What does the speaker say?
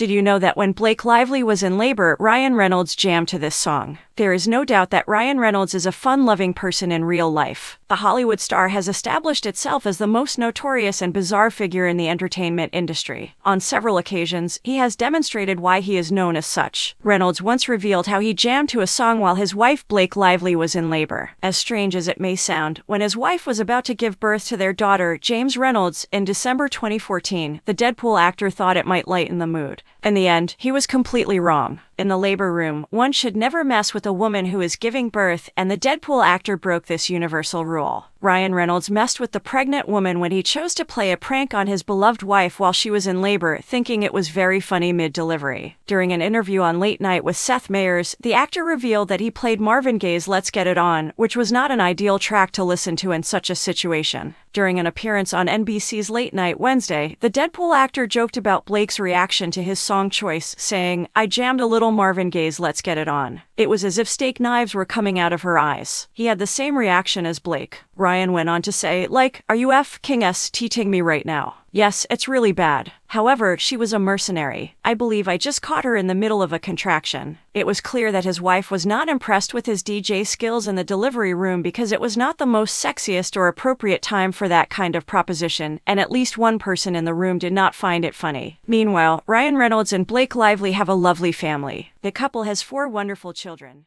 Did you know that when Blake Lively was in labor, Ryan Reynolds jammed to this song? There is no doubt that Ryan Reynolds is a fun loving person in real life. The Hollywood star has established itself as the most notorious and bizarre figure in the entertainment industry. On several occasions, he has demonstrated why he is known as such. Reynolds once revealed how he jammed to a song while his wife Blake Lively was in labor. As strange as it may sound, when his wife was about to give birth to their daughter, James Reynolds, in December 2014, the Deadpool actor thought it might lighten the mood. In the end, he was completely wrong. In the labor room, one should never mess with a woman who is giving birth, and the Deadpool actor broke this universal rule. Ryan Reynolds messed with the pregnant woman when he chose to play a prank on his beloved wife while she was in labor, thinking it was very funny mid delivery. During an interview on Late Night with Seth Meyers, the actor revealed that he played Marvin Gaye's Let's Get It On, which was not an ideal track to listen to in such a situation. During an appearance on NBC's Late Night Wednesday, the Deadpool actor joked about Blake's reaction to his song choice, saying, I jammed a little Marvin Gaye's Let's Get It On. It was as if steak knives were coming out of her eyes. He had the same reaction as Blake. Ryan went on to say, like, are you F King S teating me right now? Yes, it's really bad. However, she was a mercenary. I believe I just caught her in the middle of a contraction. It was clear that his wife was not impressed with his DJ skills in the delivery room because it was not the most sexiest or appropriate time for that kind of proposition, and at least one person in the room did not find it funny. Meanwhile, Ryan Reynolds and Blake Lively have a lovely family. The couple has four wonderful children.